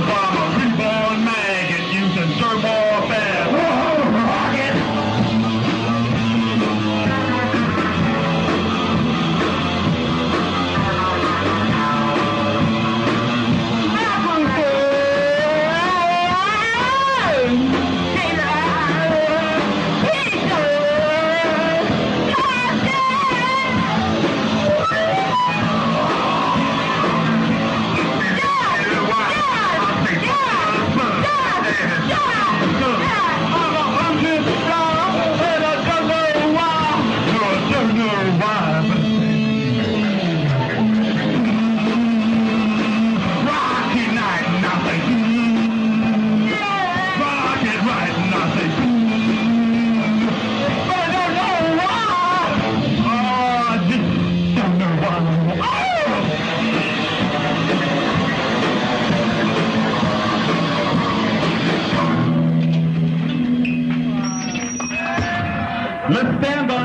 Goodbye. Let's stand up.